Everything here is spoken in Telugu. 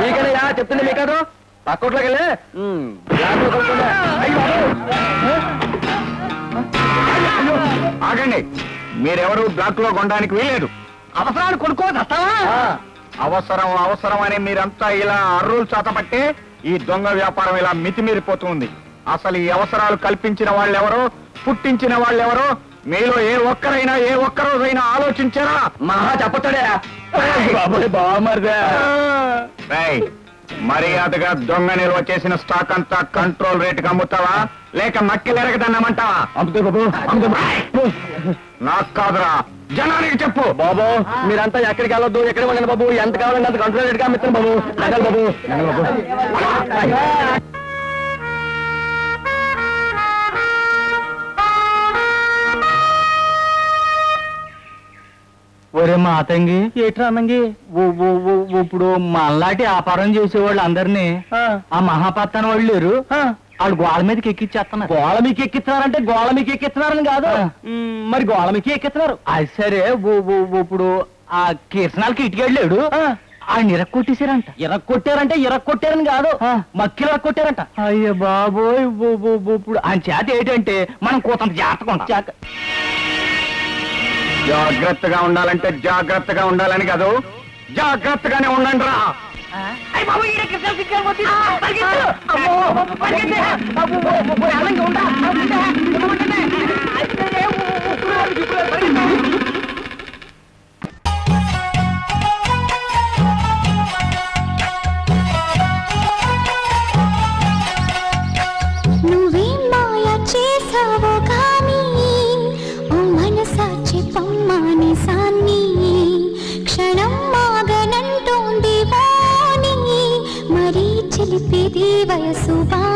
మీకనయ్యా చెప్తుంది మీ కాదు పక్కోట్లోకి వెళ్ళి. ఆగండి. మీరెవరు బ్లాక్లో కొనడానికి వీలేదు అవసరాలు కొనుక్కోవద్దావా అవసరం అవసరం అని మీరంతా ఇలా అర్రులు చాతపట్టే ఈ దొంగ వ్యాపారం ఇలా మితిమీరిపోతుంది. అసలు ఈ అవసరాలు కల్పించిన వాళ్ళెవరో పుట్టించిన వాళ్ళెవరో మీలో ఏ ఒక్కరైనా ఏ ఒక్క రోజైనా ఆలోచించారా? మహా చెప్పతాడే మర్యాదగా దొంగ నిల్వ చేసిన స్టాక్ అంతా కంట్రోల్ రేటుకి అమ్ముతావా? లేక మక్కిలెరగదన్నమంటావా అమ్ముతాయి బాబు. నాకు కాదురా. జనానికి చెప్పు. బాబు మీరంతా ఎక్కడికి వెళ్ళొద్దు ఎక్కడ ఉండండి బాబు. ఎంత కావాలంటే అంత కంట్రోల్ రేట్గా అమ్మిస్తాను బాబు. బాబు ఒరే మాతంగి. ఏట్రా అన్నంగి? ఇప్పుడు మనలాంటి వ్యాపారం చేసేవాళ్ళు అందరినీ ఆ. మహాపత్తాన వాళ్ళు లేరు. వాళ్ళు గోడ మీదకి ఎక్కిచ్చేస్తున్నారు. గోళ మీకు ఎక్కిస్తున్నారంటే గోళ మీకు ఎక్కిస్తున్నారని కాదు. మ్, మరి గోళ మీకు ఎక్కిస్తున్నారు. అది సరే ఇప్పుడు ఆ కిరసనాలకి ఇటుకెళ్ళాడు ఆయన ఇరక్కొట్టేశారంట. ఇరక్కొట్టారంటే ఇరక్కొట్టారని కాదు. ఆ. మక్కిలు ఇరక్కొట్టారంట. అయ్య బాబోయ్ ఇప్పుడు ఆయన చేత ఏంటంటే మనం కూతంత జాగ్రత్తగా ఉంటాం. జాగ్రత్తగా ఉండాలంటే జాగ్రత్తగా ఉండాలని కాదు జాగ్రత్తగానే ఉండండి రా. అమ్మో, మాగనంటోంది వయసు వాణి